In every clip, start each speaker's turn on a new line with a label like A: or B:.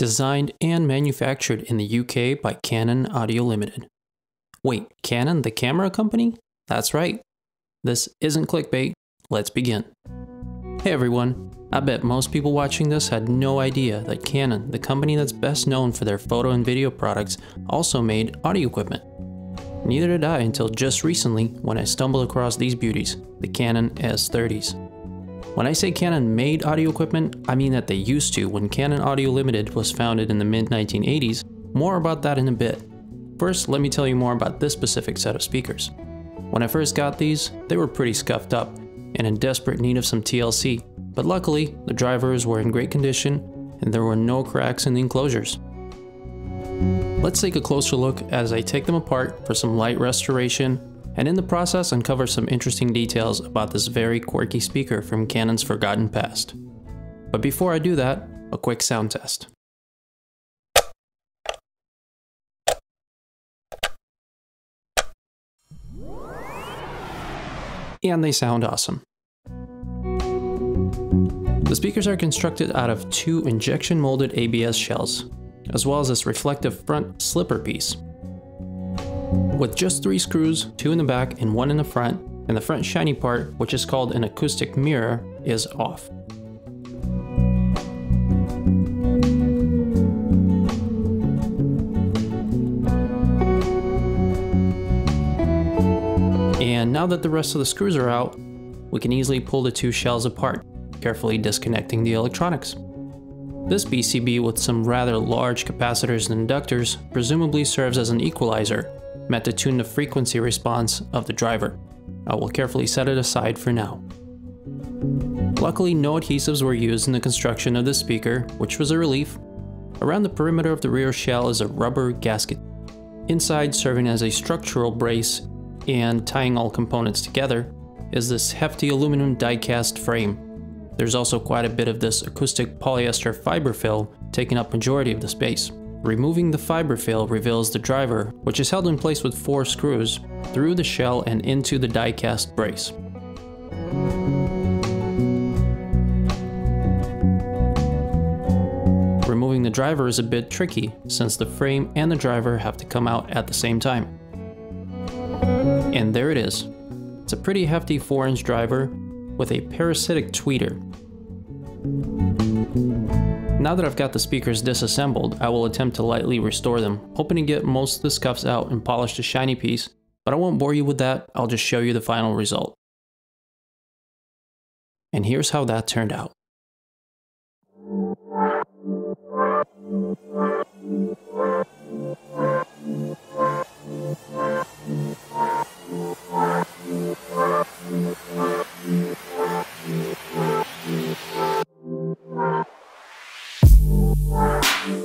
A: designed and manufactured in the UK by Canon Audio Limited. Wait, Canon, the camera company? That's right. This isn't clickbait. Let's begin. Hey everyone, I bet most people watching this had no idea that Canon, the company that's best known for their photo and video products, also made audio equipment. Neither did I until just recently when I stumbled across these beauties, the Canon S30s. When I say Canon made audio equipment, I mean that they used to when Canon Audio Limited was founded in the mid 1980s. More about that in a bit. First, let me tell you more about this specific set of speakers. When I first got these, they were pretty scuffed up and in desperate need of some TLC, but luckily, the drivers were in great condition and there were no cracks in the enclosures. Let's take a closer look as I take them apart for some light restoration and in the process uncover some interesting details about this very quirky speaker from Canon's forgotten past. But before I do that, a quick sound test. And they sound awesome. The speakers are constructed out of two injection molded ABS shells, as well as this reflective front slipper piece with just three screws, two in the back and one in the front, and the front shiny part, which is called an acoustic mirror, is off. And now that the rest of the screws are out, we can easily pull the two shells apart, carefully disconnecting the electronics. This PCB with some rather large capacitors and inductors presumably serves as an equalizer, meant to tune the frequency response of the driver. I will carefully set it aside for now. Luckily, no adhesives were used in the construction of the speaker, which was a relief. Around the perimeter of the rear shell is a rubber gasket, inside serving as a structural brace and tying all components together is this hefty aluminum die-cast frame. There's also quite a bit of this acoustic polyester fiber fill taking up majority of the space. Removing the fiber fill reveals the driver, which is held in place with four screws, through the shell and into the die-cast brace. Removing the driver is a bit tricky, since the frame and the driver have to come out at the same time. And there it is. It's a pretty hefty 4-inch driver with a parasitic tweeter. Now that I've got the speakers disassembled, I will attempt to lightly restore them, hoping to get most of the scuffs out and polish the shiny piece, but I won't bore you with that, I'll just show you the final result. And here's how that turned out.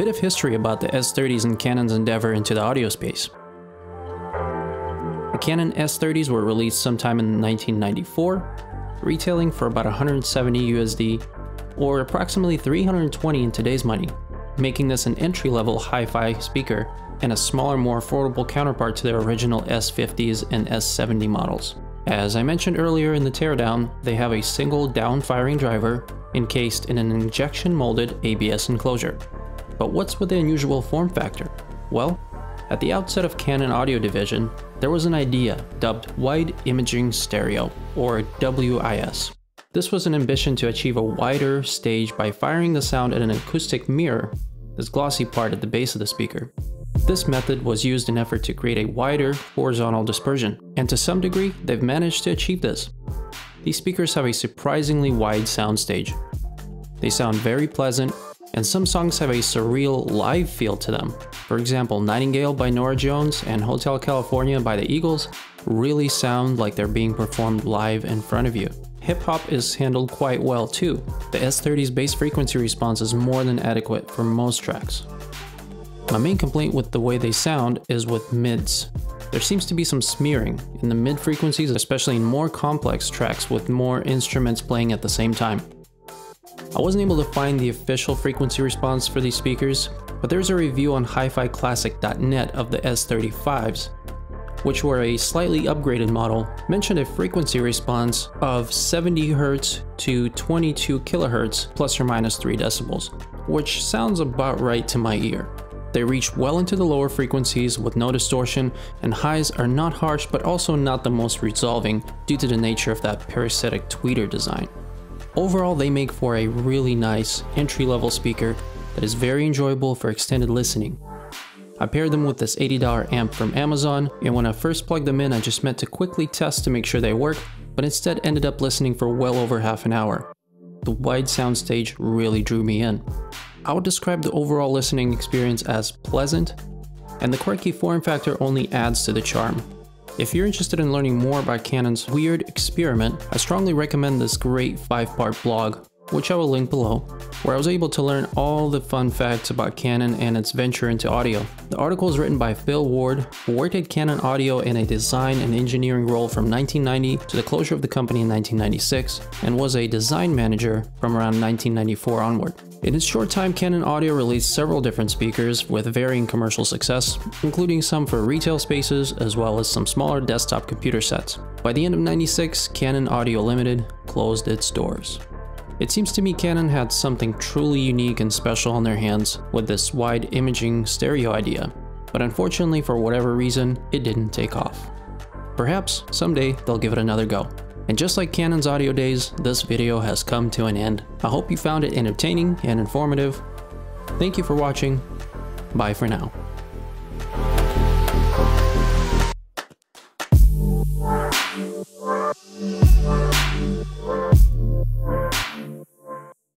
A: bit of history about the S30s and Canon's endeavor into the audio space. The Canon S30s were released sometime in 1994, retailing for about 170 USD or approximately 320 in today's money, making this an entry-level hi-fi speaker and a smaller, more affordable counterpart to their original S50s and S70 models. As I mentioned earlier in the teardown, they have a single down-firing driver encased in an injection molded ABS enclosure. But what's with the unusual form factor? Well, at the outset of Canon Audio Division, there was an idea dubbed Wide Imaging Stereo, or WIS. This was an ambition to achieve a wider stage by firing the sound at an acoustic mirror, this glossy part at the base of the speaker. This method was used in effort to create a wider horizontal dispersion, and to some degree, they've managed to achieve this. These speakers have a surprisingly wide soundstage. They sound very pleasant, and some songs have a surreal live feel to them. For example, Nightingale by Norah Jones and Hotel California by the Eagles really sound like they're being performed live in front of you. Hip hop is handled quite well too. The S30's bass frequency response is more than adequate for most tracks. My main complaint with the way they sound is with mids. There seems to be some smearing in the mid frequencies, especially in more complex tracks with more instruments playing at the same time. I wasn't able to find the official frequency response for these speakers, but there's a review on HiFiClassic.net of the S35s, which were a slightly upgraded model, mentioned a frequency response of 70 Hz to 22 kHz plus or minus 3 decibels, which sounds about right to my ear. They reach well into the lower frequencies with no distortion, and highs are not harsh but also not the most resolving due to the nature of that parasitic tweeter design. Overall, they make for a really nice entry-level speaker that is very enjoyable for extended listening. I paired them with this $80 amp from Amazon, and when I first plugged them in I just meant to quickly test to make sure they work, but instead ended up listening for well over half an hour. The wide soundstage really drew me in. I would describe the overall listening experience as pleasant, and the quirky form factor only adds to the charm. If you're interested in learning more about Canon's weird experiment, I strongly recommend this great 5-part blog which I will link below, where I was able to learn all the fun facts about Canon and its venture into audio. The article is written by Phil Ward, who worked at Canon Audio in a design and engineering role from 1990 to the closure of the company in 1996, and was a design manager from around 1994 onward. In its short time, Canon Audio released several different speakers with varying commercial success, including some for retail spaces as well as some smaller desktop computer sets. By the end of 96, Canon Audio Limited closed its doors. It seems to me Canon had something truly unique and special on their hands with this wide imaging stereo idea, but unfortunately for whatever reason, it didn't take off. Perhaps someday they'll give it another go. And just like Canon's audio days, this video has come to an end. I hope you found it entertaining and informative. Thank you for watching. Bye for now.